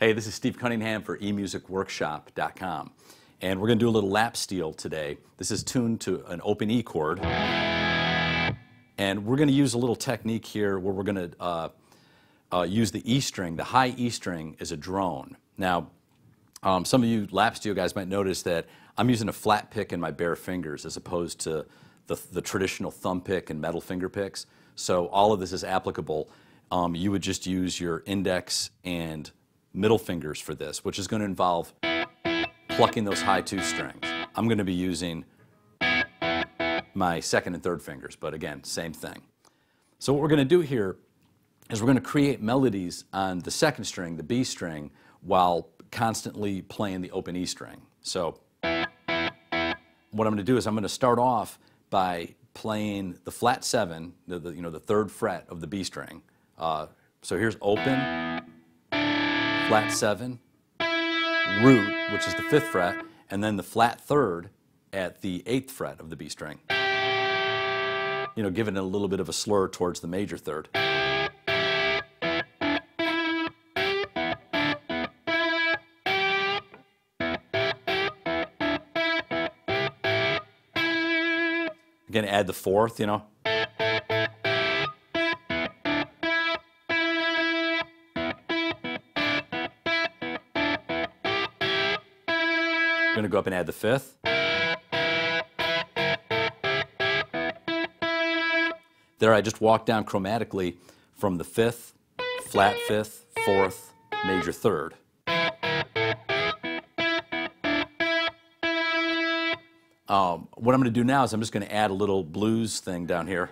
Hey, this is Steve Cunningham for emusicworkshop.com. And we're going to do a little lap steel today. This is tuned to an open E chord. And we're going to use a little technique here where we're going to uh, uh, use the E string. The high E string is a drone. Now, um, some of you lap steel guys might notice that I'm using a flat pick in my bare fingers as opposed to the, the traditional thumb pick and metal finger picks. So all of this is applicable. Um, you would just use your index and middle fingers for this, which is going to involve plucking those high two strings. I'm going to be using my second and third fingers, but again, same thing. So what we're going to do here is we're going to create melodies on the second string, the B string, while constantly playing the open E string. So what I'm going to do is I'm going to start off by playing the flat seven, the, the you know the third fret of the B string. Uh, so here's open, flat seven, root, which is the fifth fret, and then the flat third at the eighth fret of the B string. You know, giving it a little bit of a slur towards the major third. Again, add the fourth, you know. Going to go up and add the fifth. There I just walked down chromatically from the fifth, flat fifth, fourth, major third. Um, what I'm going to do now is I'm just going to add a little blues thing down here.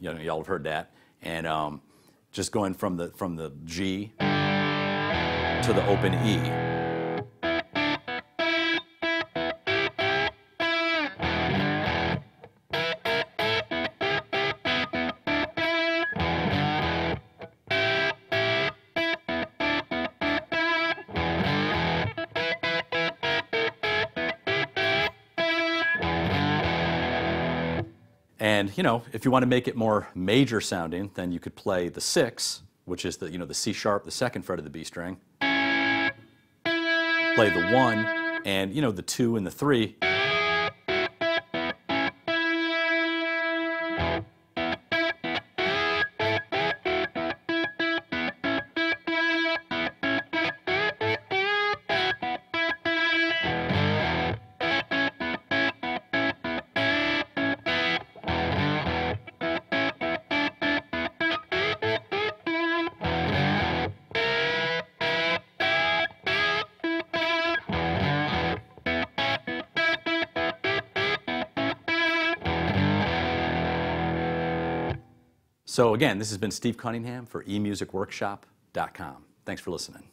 You know, y'all have heard that. And um, just going from the, from the G to the open E. And you know, if you want to make it more major sounding, then you could play the six, which is the you know the C sharp, the second fret of the B string. Play the one, and you know the two and the three. So again, this has been Steve Cunningham for emusicworkshop.com. Thanks for listening.